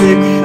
sick